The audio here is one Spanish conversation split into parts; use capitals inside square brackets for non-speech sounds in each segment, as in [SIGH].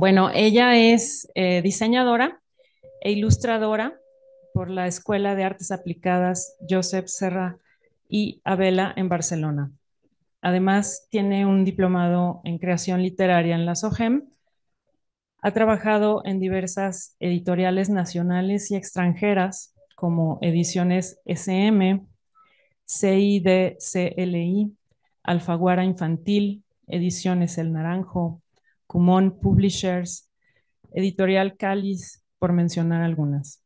Bueno, ella es eh, diseñadora e ilustradora por la Escuela de Artes Aplicadas Josep Serra y Abela en Barcelona. Además, tiene un diplomado en creación literaria en la SOGEM. Ha trabajado en diversas editoriales nacionales y extranjeras como Ediciones SM, CIDCLI, Alfaguara Infantil, Ediciones El Naranjo, Cumón Publishers, Editorial Cáliz, por mencionar algunas.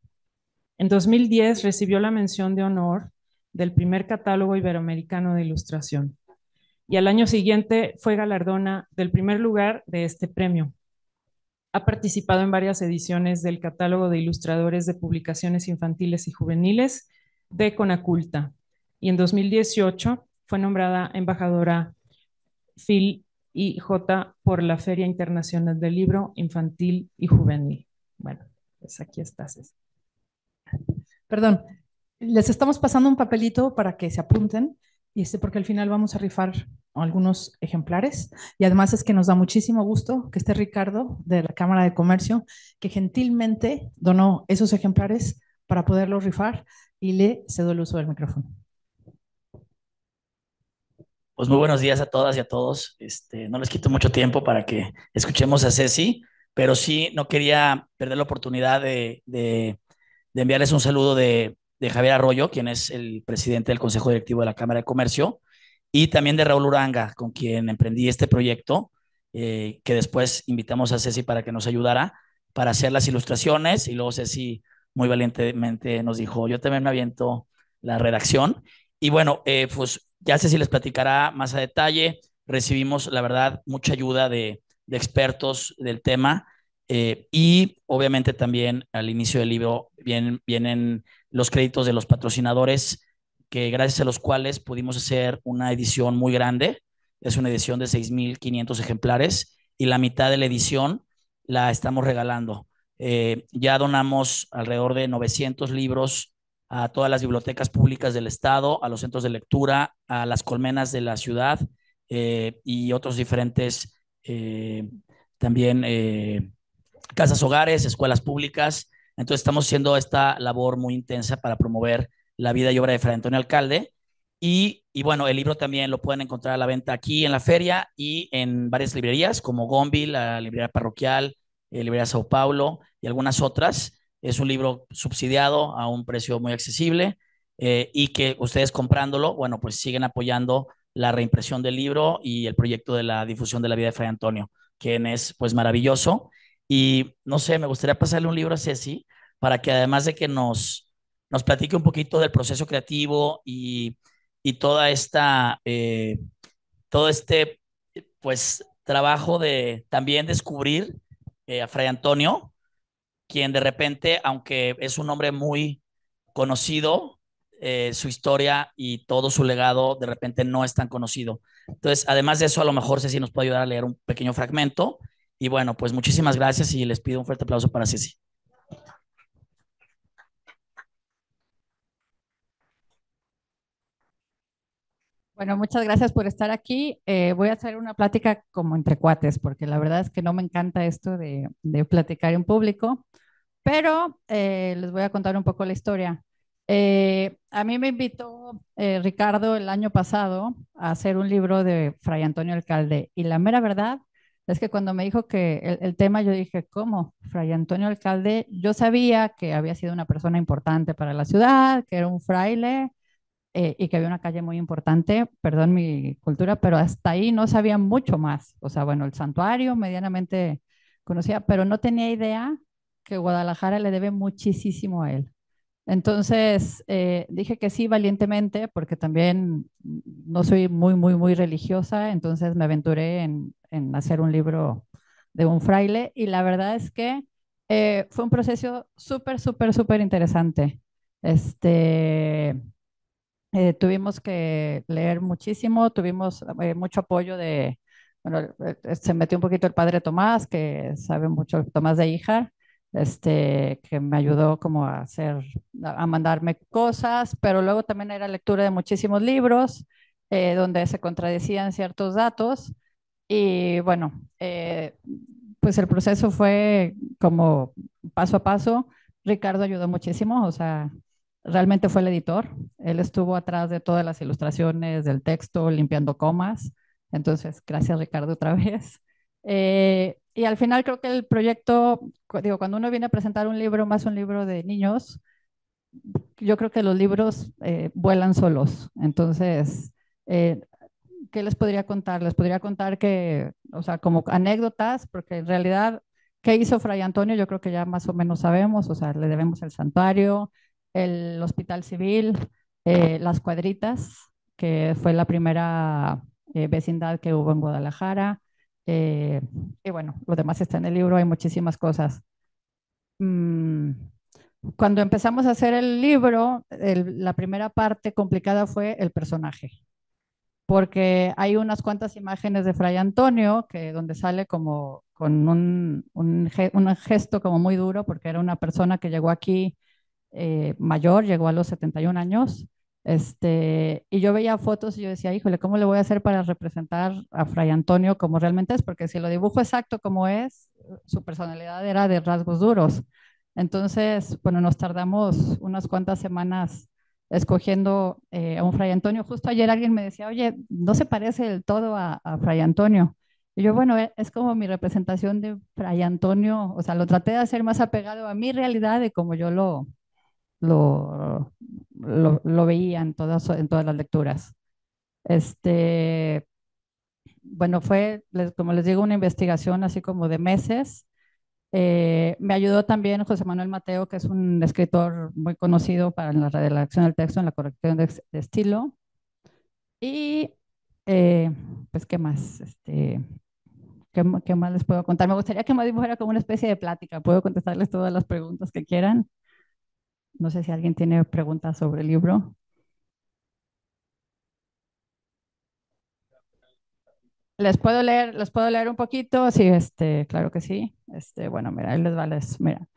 En 2010 recibió la mención de honor del primer catálogo iberoamericano de ilustración y al año siguiente fue galardona del primer lugar de este premio. Ha participado en varias ediciones del catálogo de ilustradores de publicaciones infantiles y juveniles de Conaculta y en 2018 fue nombrada embajadora Phil y J por la Feria Internacional del Libro Infantil y Juvenil. Bueno, pues aquí estás. Perdón, les estamos pasando un papelito para que se apunten y este porque al final vamos a rifar algunos ejemplares y además es que nos da muchísimo gusto que esté Ricardo de la Cámara de Comercio que gentilmente donó esos ejemplares para poderlos rifar y le cedo el uso del micrófono. Pues muy buenos días a todas y a todos. Este, no les quito mucho tiempo para que escuchemos a Ceci, pero sí no quería perder la oportunidad de, de, de enviarles un saludo de, de Javier Arroyo, quien es el presidente del Consejo Directivo de la Cámara de Comercio, y también de Raúl Uranga, con quien emprendí este proyecto, eh, que después invitamos a Ceci para que nos ayudara para hacer las ilustraciones, y luego Ceci muy valientemente nos dijo, yo también me aviento la redacción, y bueno, eh, pues ya Ceci les platicará más a detalle, recibimos, la verdad, mucha ayuda de, expertos del tema, eh, y obviamente también al inicio del libro vienen, vienen los créditos de los patrocinadores, que gracias a los cuales pudimos hacer una edición muy grande. Es una edición de 6.500 ejemplares y la mitad de la edición la estamos regalando. Eh, ya donamos alrededor de 900 libros a todas las bibliotecas públicas del estado, a los centros de lectura, a las colmenas de la ciudad eh, y otros diferentes eh, también casas hogares, escuelas públicas. Entonces estamos haciendo esta labor muy intensa para promover la vida y obra de Fray Antonio Alcalde. Y, y, bueno, el libro también lo pueden encontrar a la venta aquí en la feria y en varias librerías como Gombi, la librería parroquial, eh, librería Sao Paulo y algunas otras. Es un libro subsidiado a un precio muy accesible eh, y que ustedes comprándolo, bueno, pues siguen apoyando la reimpresión del libro y el proyecto de la difusión de la vida de Fray Antonio, quien es pues maravilloso. Y no sé, me gustaría pasarle un libro a Ceci para que además de que nos, nos platique un poquito del proceso creativo y, y toda esta, eh, todo este, pues, trabajo de también descubrir eh, a Fray Antonio, quien de repente, aunque es un hombre muy conocido, eh, su historia y todo su legado de repente no es tan conocido. Entonces, además de eso, a lo mejor Ceci nos puede ayudar a leer un pequeño fragmento y bueno, pues muchísimas gracias y les pido un fuerte aplauso para Ceci. Bueno, muchas gracias por estar aquí. Eh, voy a hacer una plática como entre cuates, porque la verdad es que no me encanta esto de, platicar en público, pero eh, les voy a contar un poco la historia. Eh, a mí me invitó Ricardo el año pasado a hacer un libro de Fray Antonio Alcalde y la mera verdad es que cuando me dijo que el, tema, yo dije, ¿cómo? Fray Antonio Alcalde, yo sabía que había sido una persona importante para la ciudad, que era un fraile eh, y que había una calle muy importante, perdón mi cultura, pero hasta ahí no sabía mucho más. O sea, bueno, el santuario medianamente conocía, pero no tenía idea que Guadalajara le debe muchísimo a él. Entonces eh, dije que sí valientemente porque también no soy muy, muy, muy religiosa, entonces me aventuré en, en hacer un libro de un fraile y la verdad es que eh, fue un proceso súper, súper, súper interesante. Este, eh, tuvimos que leer muchísimo, tuvimos mucho apoyo de, bueno, se metió un poquito el padre Tomás, que sabe mucho, Tomás de Híjar, este, que me ayudó como a hacer, a mandarme cosas, pero luego también era lectura de muchísimos libros eh, donde se contradecían ciertos datos y bueno, eh, pues el proceso fue como paso a paso. Ricardo ayudó muchísimo, o sea, realmente fue el editor. Él estuvo atrás de todas las ilustraciones del texto, limpiando comas. Entonces, gracias Ricardo otra [LAUGHS] vez. Eh, y al final creo que el proyecto, digo, cuando uno viene a presentar un libro, más un libro de niños, yo creo que los libros eh, vuelan solos. Entonces, eh, ¿qué les podría contar? Les podría contar que, o sea, como anécdotas, porque en realidad, ¿qué hizo Fray Antonio? Yo creo que ya más o menos sabemos, o sea, le debemos el santuario, el hospital civil, eh, las cuadritas, que fue la primera vecindad que hubo en Guadalajara. Y bueno, lo demás está en el libro, hay muchísimas cosas. Mm, cuando empezamos a hacer el libro, la primera parte complicada fue el personaje, porque hay unas cuantas imágenes de Fray Antonio que donde sale como con un, un, gesto como muy duro, porque era una persona que llegó aquí eh, mayor, llegó a los 71 años, este, y yo veía fotos y yo decía, híjole, ¿cómo le voy a hacer para representar a Fray Antonio como realmente es? Porque si lo dibujo exacto como es, su personalidad era de rasgos duros. Entonces, bueno, nos tardamos unas cuantas semanas escogiendo eh, a un Fray Antonio. Justo ayer alguien me decía, oye, no se parece del todo a, Fray Antonio. Y yo, bueno, e, es como mi representación de Fray Antonio, o sea, lo traté de hacer más apegado a mi realidad de como yo lo, lo, lo, veía en todas, en todas las lecturas. Este, bueno, fue, como les digo, una investigación así como de meses. Eh, me ayudó también José Manuel Mateo, que es un escritor muy conocido para la redacción del texto, en la corrección de, estilo. Y, eh, pues, ¿qué más? Este, ¿qué, más les puedo contar? Me gustaría que más fuera como una especie de plática. Puedo contestarles todas las preguntas que quieran. No sé si alguien tiene preguntas sobre el libro. Les puedo leer, les puedo leer un poquito, sí, este, claro que sí. Este, bueno, mira, ahí les va, les, mira.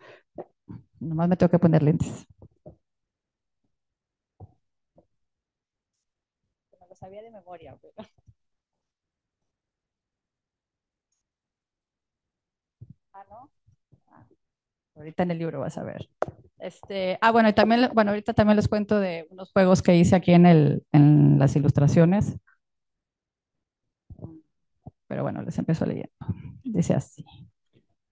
Nomás me tengo que poner lentes. Me lo sabía de memoria, Ah, ¿no? Ah, ahorita en el libro vas a ver. Este, ah, bueno, y también, bueno, ahorita también les cuento de unos juegos que hice aquí en, el, en las ilustraciones pero bueno, les empiezo leyendo. Dice así.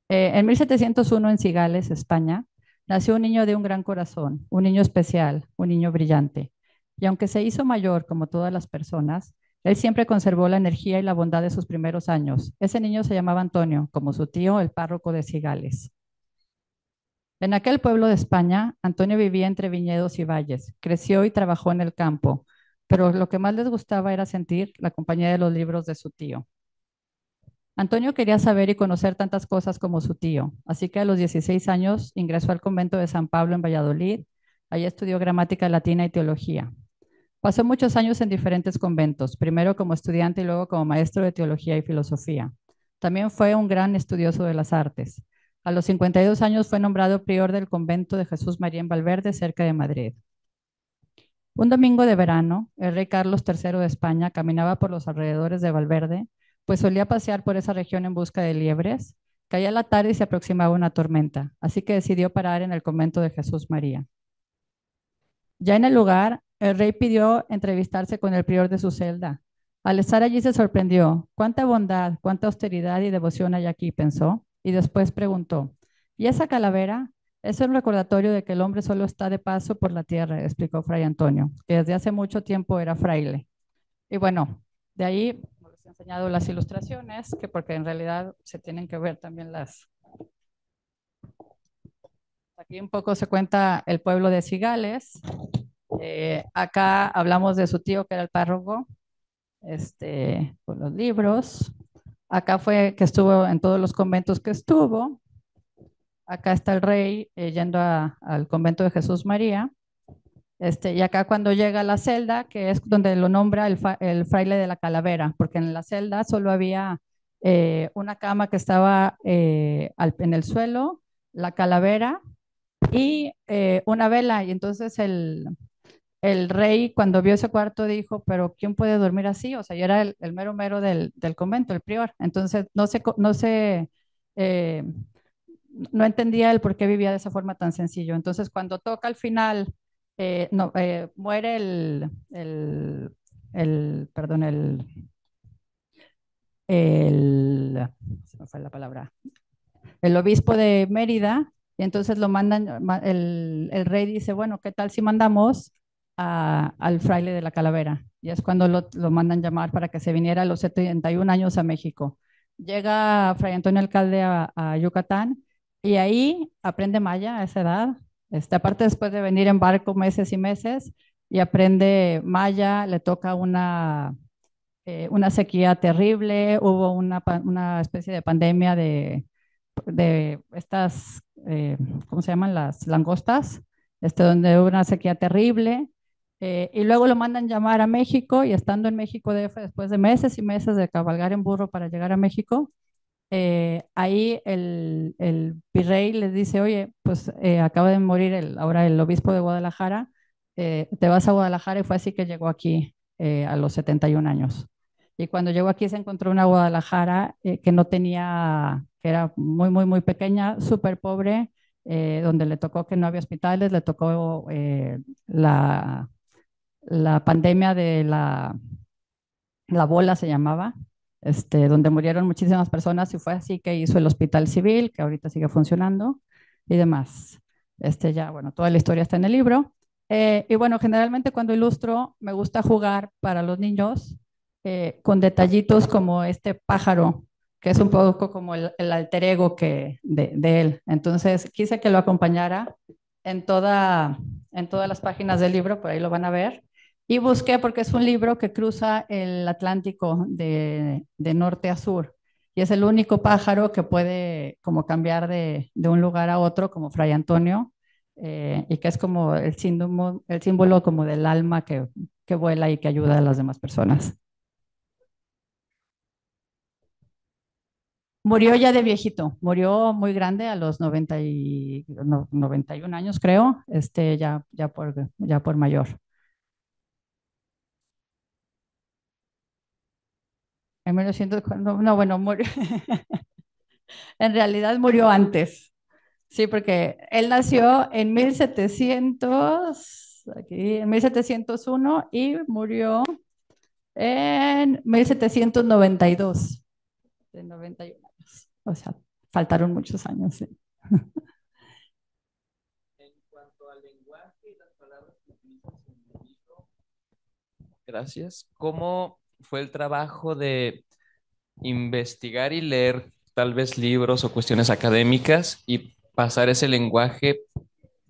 Eh, en 1701 en Cigales, España, nació un niño de un gran corazón, un niño especial, un niño brillante. Y aunque se hizo mayor como todas las personas, él siempre conservó la energía y la bondad de sus primeros años. Ese niño se llamaba Antonio, como su tío, el párroco de Cigales. En aquel pueblo de España, Antonio vivía entre viñedos y valles, creció y trabajó en el campo, pero lo que más les gustaba era sentir la compañía de los libros de su tío. Antonio quería saber y conocer tantas cosas como su tío, así que a los 16 años ingresó al convento de San Pablo en Valladolid. Allí estudió gramática latina y teología. Pasó muchos años en diferentes conventos, primero como estudiante y luego como maestro de teología y filosofía. También fue un gran estudioso de las artes. A los 52 años fue nombrado prior del convento de Jesús María en Valverde, cerca de Madrid. Un domingo de verano, el rey Carlos III de España caminaba por los alrededores de Valverde pues solía pasear por esa región en busca de liebres. Caía la tarde y se aproximaba una tormenta, así que decidió parar en el convento de Jesús María. Ya en el lugar, el rey pidió entrevistarse con el prior de su celda. Al estar allí se sorprendió. ¿Cuánta bondad, cuánta austeridad y devoción hay aquí? pensó. Y después preguntó, ¿y esa calavera? Es un recordatorio de que el hombre solo está de paso por la tierra, explicó Fray Antonio, que desde hace mucho tiempo era fraile. Y bueno, de ahí enseñado las ilustraciones, que porque en realidad se tienen que ver también las... Aquí un poco se cuenta el pueblo de Cigales. Eh, acá hablamos de su tío que era el párroco, este, con los libros. Acá fue que estuvo en todos los conventos que estuvo. Acá está el rey eh, yendo al convento de Jesús María. Este, y acá cuando llega a la celda, que es donde lo nombra el, fraile de la calavera, porque en la celda solo había eh, una cama que estaba eh, en el suelo, la calavera y una vela. Y entonces el, rey cuando vio ese cuarto dijo, pero ¿quién puede dormir así? O sea, yo era el, mero mero del, convento, el prior. Entonces no se, no se eh, no entendía el por qué vivía de esa forma tan sencillo. Entonces, cuando toca al final, eh, no, eh, muere el, el, el, perdón, el, el, se me fue la palabra, el obispo de Mérida, y entonces lo mandan, el, el rey dice, bueno, ¿qué tal si mandamos al fraile de la calavera? Y es cuando lo, lo, mandan llamar para que se viniera a los 71 años a México. Llega Fray Antonio Alcalde a, a Yucatán y ahí aprende maya a esa edad. Este, aparte después de venir en barco meses y meses y aprende maya, le toca una, eh, una sequía terrible, hubo una, una especie de pandemia de, de estas, eh, ¿cómo se llaman? Las langostas, este, donde hubo una sequía terrible. Eh, y luego lo mandan llamar a México y estando en México después de meses y meses de cabalgar en burro para llegar a México, eh, ahí el, el, virrey le dice, oye, pues eh, acaba de morir el, ahora el obispo de Guadalajara, eh, te vas a Guadalajara y fue así que llegó aquí eh, a los 71 años. Y cuando llegó aquí se encontró una Guadalajara eh, que no tenía, que era muy, muy, muy pequeña, súper pobre, donde le tocó que no había hospitales, le tocó la, la pandemia de la, la bola se llamaba, este, donde murieron muchísimas personas y fue así que hizo el hospital civil, que ahorita sigue funcionando y demás. Este, ya, bueno, toda la historia está en el libro. Eh, y bueno, generalmente cuando ilustro me gusta jugar para los niños eh, con detallitos como este pájaro, que es un poco como el, alter ego que, de, de, él. Entonces quise que lo acompañara en, toda, en todas las páginas del libro, por ahí lo van a ver. Y busqué porque es un libro que cruza el Atlántico de, norte a sur y es el único pájaro que puede como cambiar de, de un lugar a otro, como Fray Antonio, eh, y que es como el símbolo, el símbolo como del alma que, que vuela y que ayuda a las demás personas. Murió ya de viejito, murió muy grande a los 90 y, no, 91 años, creo, este, ya, ya, por, ya por mayor. En 1900, no, no bueno, murió. [LAUGHS] en realidad murió antes. Sí, porque él nació en 1700, aquí, en 1701 y murió en 1792, de 91 años. O sea, faltaron muchos años. [LAUGHS] En cuanto al lenguaje y las palabras que utilizas en el gracias. ¿Cómo fue el trabajo de investigar y leer tal vez libros o cuestiones académicas y pasar ese lenguaje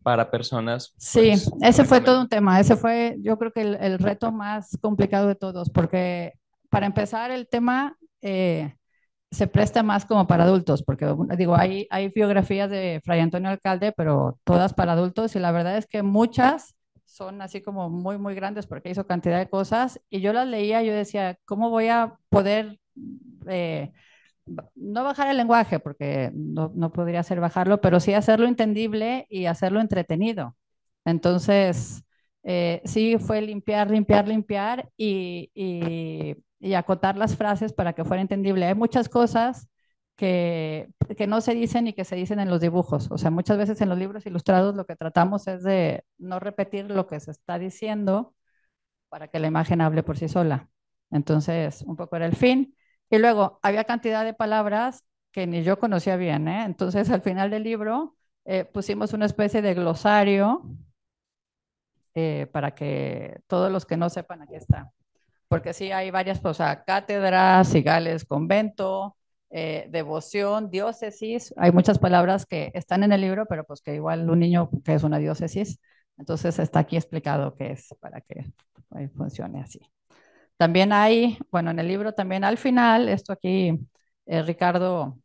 para personas. Sí, pues, ese fue todo un tema. Ese fue, yo creo que el, el, reto más complicado de todos, porque para empezar el tema eh, se presta más como para adultos, porque digo, hay, hay biografías de Fray Antonio Alcalde, pero todas para adultos y la verdad es que muchas son así como muy, muy grandes porque hizo cantidad de cosas y yo las leía, yo decía, ¿cómo voy a poder... Eh, no bajar el lenguaje, porque no, no, podría ser bajarlo, pero sí hacerlo entendible y hacerlo entretenido. Entonces, eh, sí fue limpiar, limpiar, limpiar y, y, acotar las frases para que fuera entendible. Hay muchas cosas que, que no se dicen y que se dicen en los dibujos. O sea, muchas veces en los libros ilustrados lo que tratamos es de no repetir lo que se está diciendo para que la imagen hable por sí sola. Entonces, un poco era el fin. Y luego había cantidad de palabras que ni yo conocía bien, ¿eh? Entonces al final del libro eh, pusimos una especie de glosario eh, para que todos los que no sepan, aquí está. Porque sí hay varias cosas, cátedras, cigales, convento, eh, devoción, diócesis. Hay muchas palabras que están en el libro, pero pues que igual un niño que es una diócesis, entonces está aquí explicado qué es para que funcione así. También hay, bueno, en el libro también al final, esto aquí, eh, Ricardo,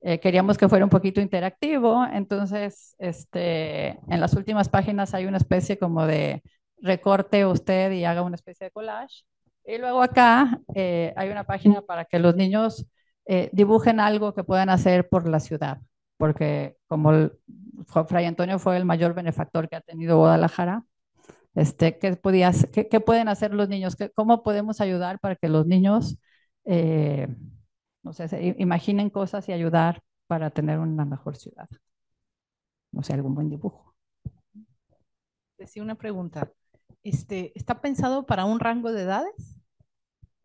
eh, queríamos que fuera un poquito interactivo, entonces este, en las últimas páginas hay una especie como de recorte usted y haga una especie de collage. Y luego acá eh, hay una página para que los niños eh, dibujen algo que puedan hacer por la ciudad, porque como el, Fray Antonio fue el mayor benefactor que ha tenido Guadalajara, este, ¿qué, podías, qué, qué, pueden hacer los niños? ¿Qué, ¿Cómo podemos ayudar para que los niños, eh, no sé, se imaginen cosas y ayudar para tener una mejor ciudad. O sea, algún buen dibujo. Decía una pregunta. Este, ¿Está pensado para un rango de edades?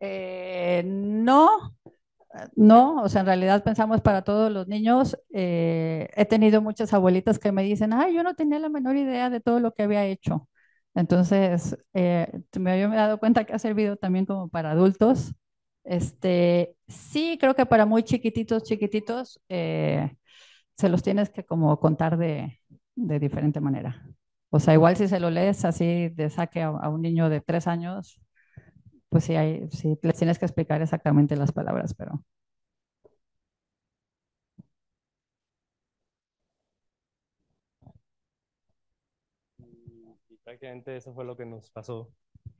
Eh, no, no, o sea, en realidad pensamos para todos los niños. Eh, he tenido muchas abuelitas que me dicen, ay, yo no tenía la menor idea de todo lo que había hecho. Entonces, eh, me, yo me he dado cuenta que ha servido también como para adultos. Este, sí, creo que para muy chiquititos, chiquititos, eh, se los tienes que como contar de, de, diferente manera. O sea, igual si se lo lees así de saque a, a un niño de tres años, pues sí, hay, sí, les tienes que explicar exactamente las palabras, pero... Y, prácticamente eso fue lo que nos pasó,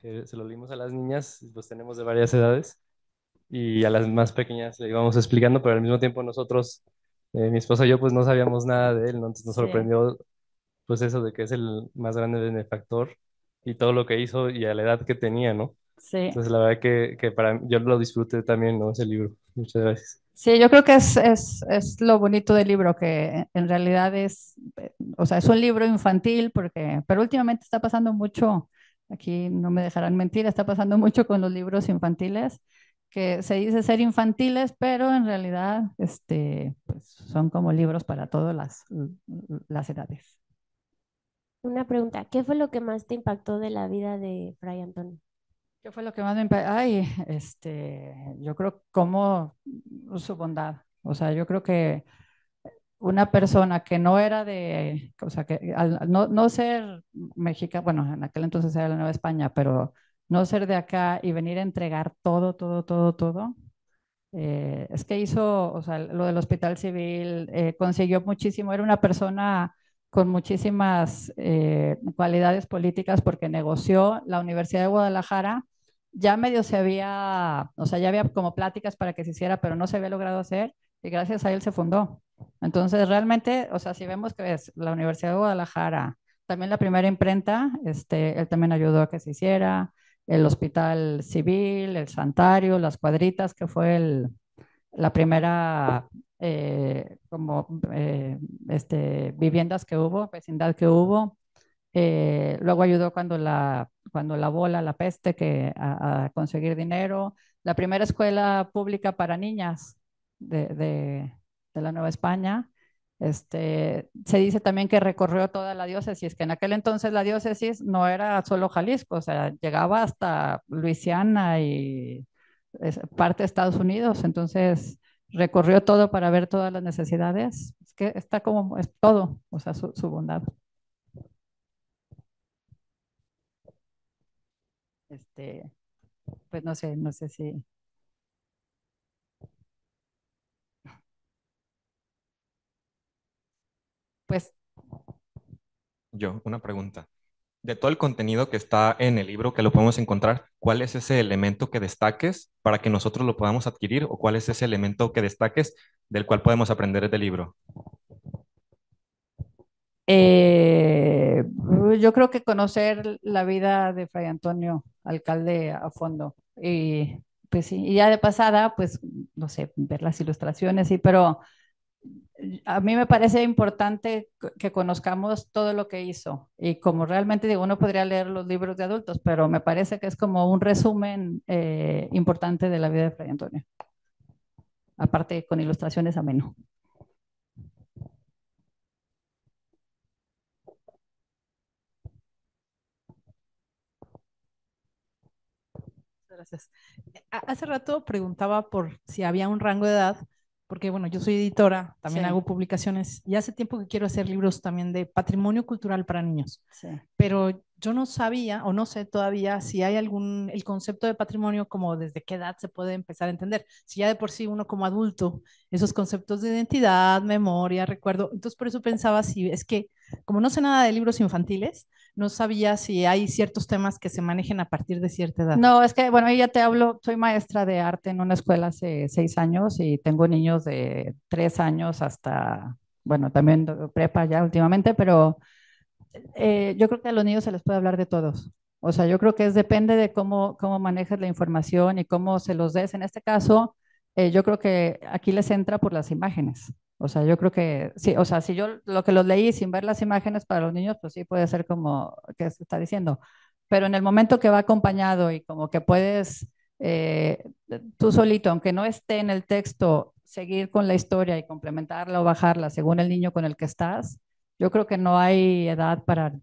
que se lo dimos a las niñas, pues tenemos de varias edades, y a las más pequeñas le íbamos explicando, pero al mismo tiempo nosotros, eh, mi esposa y yo, pues no sabíamos nada de él, ¿no? Entonces nos sorprendió, pues eso de que es el más grande benefactor y todo lo que hizo y a la edad que tenía, ¿no? Sí. Entonces, la verdad que, que para yo lo disfruté también, ¿no? Ese libro. Muchas gracias. Sí, yo creo que es, es, es, lo bonito del libro, que en realidad es, o sea, es un libro infantil, porque, pero últimamente está pasando mucho, aquí no me dejarán mentir, está pasando mucho con los libros infantiles, que se dice ser infantiles, pero en realidad este, pues, son como libros para todas las, las edades. Una pregunta, ¿qué fue lo que más te impactó de la vida de Fray Antonio? ¿Qué fue lo que más me? Ay, este, yo creo como su bondad. O sea, yo creo que una persona que no era de, o sea, que al no, no ser mexicana, bueno, en aquel entonces era la Nueva España, pero no ser de acá y venir a entregar todo, todo, todo, todo. Eh, es que hizo, o sea, lo del hospital civil, eh, consiguió muchísimo, era una persona con muchísimas eh, cualidades políticas porque negoció la Universidad de Guadalajara. Ya medio se había, o sea, ya había como pláticas para que se hiciera, pero no se había logrado hacer y gracias a él se fundó. Entonces, realmente, o sea, si vemos que es la Universidad de Guadalajara, también la primera imprenta, este, él también ayudó a que se hiciera, el hospital civil, el santuario, las cuadritas, que fue el, la primera eh, como eh, este, viviendas que hubo, vecindad que hubo. Eh, luego ayudó cuando la, cuando la bola, la peste, que, a, a, conseguir dinero. La primera escuela pública para niñas de, de, de la Nueva España. Este, se dice también que recorrió toda la diócesis, que en aquel entonces la diócesis no era solo Jalisco, o sea, llegaba hasta Luisiana y parte de Estados Unidos. Entonces, recorrió todo para ver todas las necesidades. Es que está como, es todo, o sea, su, su bondad. Este, pues no sé, no sé si. Pues. Yo, una pregunta. De todo el contenido que está en el libro que lo podemos encontrar, ¿cuál es ese elemento que destaques para que nosotros lo podamos adquirir o cuál es ese elemento que destaques del cual podemos aprender del libro? Eh, yo creo que conocer la vida de Fray Antonio, alcalde a fondo. Y pues sí, y ya de pasada, pues, no sé, ver las ilustraciones, sí, pero a mí me parece importante que conozcamos todo lo que hizo y como realmente digo, uno podría leer los libros de adultos, pero me parece que es como un resumen eh, importante de la vida de Fray Antonio. Aparte con ilustraciones ameno. Gracias. Hace rato preguntaba por si había un rango de edad porque bueno, yo soy editora, también sí. hago publicaciones y hace tiempo que quiero hacer libros también de patrimonio cultural para niños. Sí. Pero yo no sabía o no sé todavía si hay algún, el concepto de patrimonio como desde qué edad se puede empezar a entender. Si ya de por sí uno como adulto, esos conceptos de identidad, memoria, recuerdo, entonces por eso pensaba si es que como no sé nada de libros infantiles, no sabía si hay ciertos temas que se manejen a partir de cierta edad. No, es que, bueno, ya te hablo, soy maestra de arte en una escuela hace seis años y tengo niños de tres años hasta, bueno, también prepa ya últimamente, pero eh, yo creo que a los niños se les puede hablar de todos. O sea, yo creo que es depende de cómo, cómo manejes la información y cómo se los des. En este caso, eh, yo creo que aquí les entra por las imágenes. O sea, yo creo que sí, o sea, si yo lo que los leí sin ver las imágenes para los niños, pues sí puede ser como que se está diciendo. Pero en el momento que va acompañado y como que puedes eh, tú solito, aunque no esté en el texto, seguir con la historia y complementarla o bajarla según el niño con el que estás, yo creo que no hay edad para,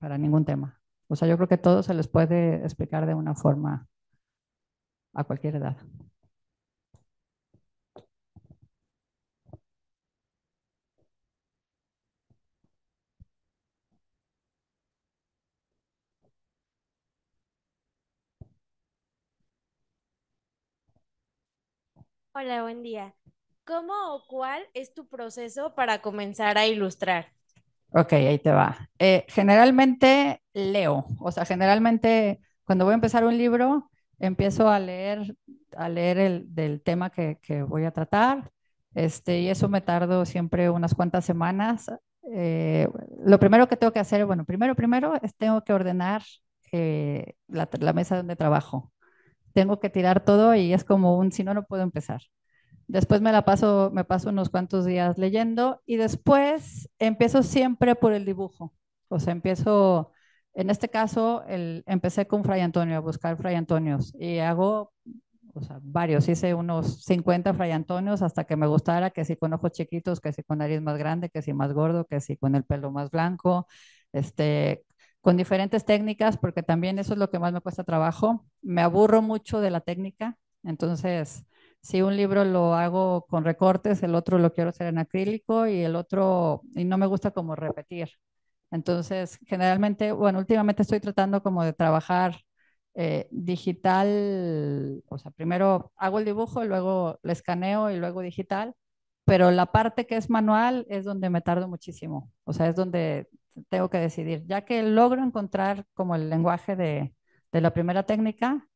para ningún tema. O sea, yo creo que todo se les puede explicar de una forma a cualquier edad. Hola, buen día. ¿Cómo o cuál es tu proceso para comenzar a ilustrar? Ok, ahí te va. Eh, generalmente leo, o sea, generalmente cuando voy a empezar un libro, empiezo a leer, a leer el del tema que, que voy a tratar, este, y eso me tardo siempre unas cuantas semanas. Eh, lo primero que tengo que hacer, bueno, primero, primero es tengo que ordenar eh, la, la mesa donde trabajo. Tengo que tirar todo y es como un, si no, no puedo empezar. Después me la paso, me paso unos cuantos días leyendo y después empiezo siempre por el dibujo. O sea, empiezo, en este caso, el, empecé con Fray Antonio, a buscar Fray Antonios y hago, o sea, varios. Hice unos 50 Fray Antonios hasta que me gustara, que si con ojos chiquitos, que si con nariz más grande, que si más gordo, que si con el pelo más blanco, este, con diferentes técnicas, porque también eso es lo que más me cuesta trabajo. Me aburro mucho de la técnica, entonces si un libro lo hago con recortes, el otro lo quiero hacer en acrílico y el otro, y no me gusta como repetir. Entonces, generalmente, bueno, últimamente estoy tratando como de trabajar eh, digital, o sea, primero hago el dibujo, luego lo escaneo y luego digital, pero la parte que es manual es donde me tardo muchísimo, o sea, es donde tengo que decidir. Ya que logro encontrar como el lenguaje de, de la primera técnica,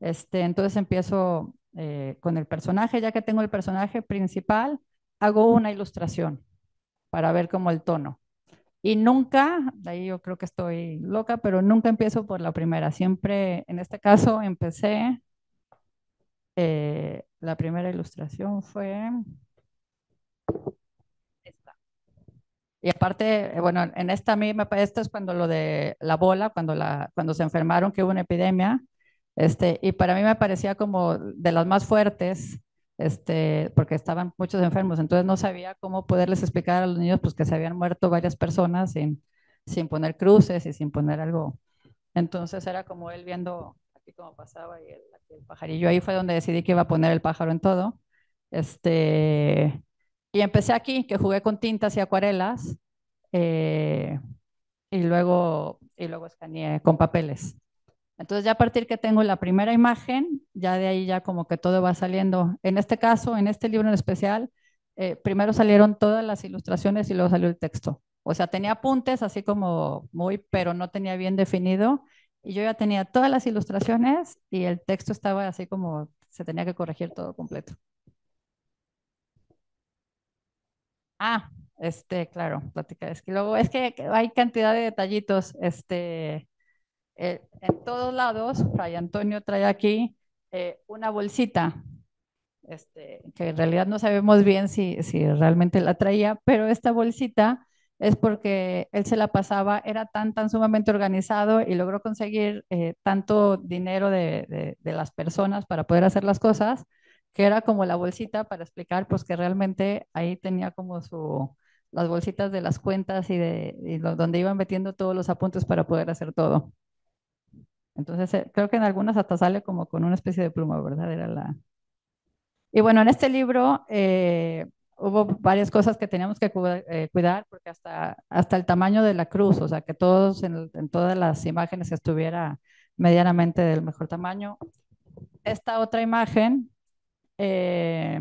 este, entonces empiezo eh, con el personaje, ya que tengo el personaje principal, hago una ilustración para ver como el tono. Y nunca, de ahí yo creo que estoy loca, pero nunca empiezo por la primera. Siempre, en este caso, empecé, eh, la primera ilustración fue esta. Y aparte, eh, bueno, en esta a mí es cuando lo de la bola, cuando, la, cuando se enfermaron, que hubo una epidemia, este, y para mí me parecía como de las más fuertes, este, porque estaban muchos enfermos, entonces no sabía cómo poderles explicar a los niños pues, que se habían muerto varias personas sin, sin poner cruces y sin poner algo. Entonces era como él viendo aquí cómo pasaba y el, el pajarillo. Ahí fue donde decidí que iba a poner el pájaro en todo. Este, y empecé aquí, que jugué con tintas y acuarelas, eh, y luego, y luego escaneé con papeles. Entonces ya a partir que tengo la primera imagen, ya de ahí ya como que todo va saliendo. En este caso, en este libro en especial, eh, primero salieron todas las ilustraciones y luego salió el texto. O sea, tenía apuntes así como muy, pero no tenía bien definido. Y yo ya tenía todas las ilustraciones y el texto estaba así como se tenía que corregir todo completo. Ah, este, claro, plática. Es que luego es que hay cantidad de detallitos, este, eh, en todos lados, Fray Antonio trae aquí eh, una bolsita, este, que en realidad no sabemos bien si, si realmente la traía, pero esta bolsita es porque él se la pasaba, era tan, tan sumamente organizado y logró conseguir eh, tanto dinero de, de, de, las personas para poder hacer las cosas, que era como la bolsita para explicar, pues que realmente ahí tenía como su, las bolsitas de las cuentas y de y lo, donde iban metiendo todos los apuntes para poder hacer todo. Entonces, eh, creo que en algunas hasta sale como con una especie de pluma, ¿verdad? Era la... Y bueno, en este libro eh, hubo varias cosas que teníamos que eh, cuidar, porque hasta, hasta el tamaño de la cruz, o sea, que todos en, en todas las imágenes estuviera medianamente del mejor tamaño. Esta otra imagen eh,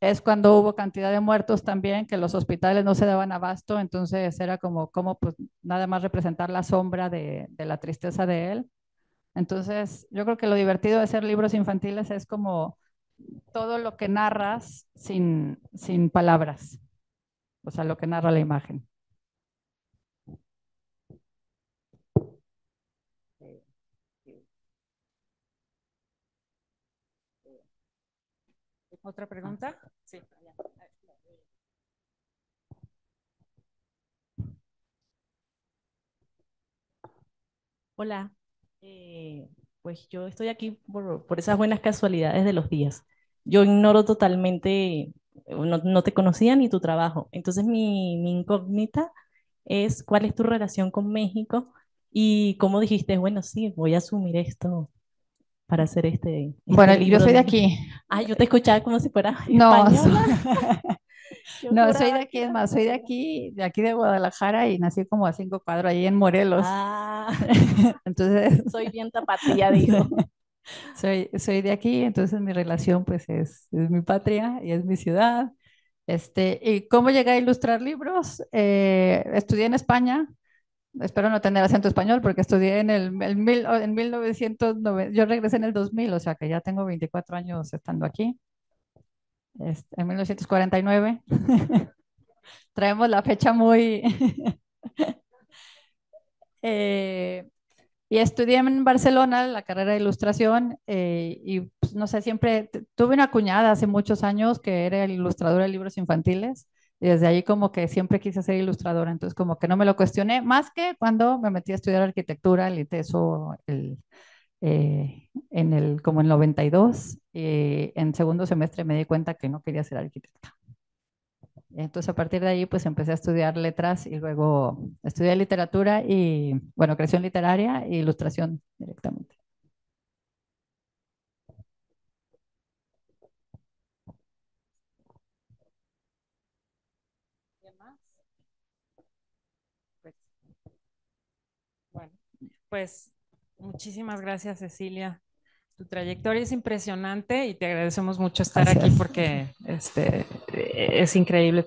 es cuando hubo cantidad de muertos también, que los hospitales no se daban abasto, entonces era como, como pues, nada más representar la sombra de, de la tristeza de él. Entonces, yo creo que lo divertido de hacer libros infantiles es como todo lo que narras sin, sin palabras, o sea, lo que narra la imagen. ¿Otra pregunta? Sí. Hola, eh, pues yo estoy aquí por, por esas buenas casualidades de los días. Yo ignoro totalmente, no, no te conocía ni tu trabajo. Entonces mi, mi incógnita es cuál es tu relación con México y cómo dijiste, bueno, sí, voy a asumir esto para hacer este, este Bueno, yo soy de de- aquí. [LAUGHS] Ah, yo te escuchaba como si fuera No, española. [LAUGHS] Yo no, soy de aquí, es más, soy de aquí, de aquí de Guadalajara y nací como a cinco cuadros ahí en Morelos. Ah, [LAUGHS] Entonces, soy bien tapatía, dijo. [LAUGHS] soy, soy de aquí, entonces mi relación pues es, es mi patria y es mi ciudad. Este, ¿y cómo llegué a ilustrar libros? Eh, estudié en España, espero no tener acento español porque estudié en el, el mil, en 1909, yo regresé en el 2000, o sea que ya tengo 24 años estando aquí. Este, en 1949. [LAUGHS] Traemos la fecha muy... [LAUGHS] Eh, y estudié en Barcelona la carrera de ilustración eh, y pues, no sé, siempre tuve una cuñada hace muchos años que era ilustradora de libros infantiles y desde ahí como que siempre quise ser ilustradora, entonces como que no me lo cuestioné, más que cuando me metí a estudiar arquitectura, el ITESO, el, eh, en el, como en 92, y en segundo semestre me di cuenta que no quería ser arquitecta. Entonces a partir de ahí pues empecé a estudiar letras y luego estudié literatura y, bueno, creación literaria e ilustración directamente. Bueno, pues muchísimas gracias, Cecilia. Tu trayectoria es impresionante y te agradecemos mucho estar aquí porque este, es increíble